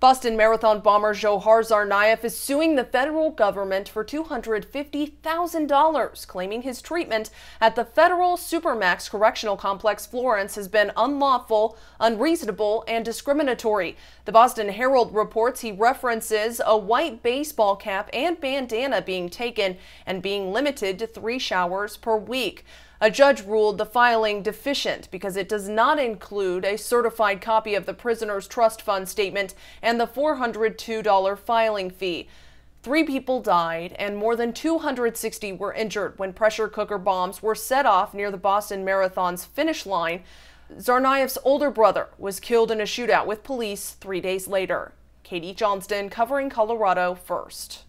Boston Marathon bomber Dzhokhar Tsarnaev is suing the federal government for $250,000, claiming his treatment at the federal Supermax Correctional Complex Florence has been unlawful, unreasonable, and discriminatory. The Boston Herald reports he references a white baseball cap and bandana being taken and being limited to three showers per week. A judge ruled the filing deficient because it does not include a certified copy of the prisoner's trust fund statement and the $402 filing fee. Three people died and more than 260 were injured when pressure cooker bombs were set off near the Boston Marathon's finish line. Tsarnaev's older brother was killed in a shootout with police three days later. Katie Johnston covering Colorado first.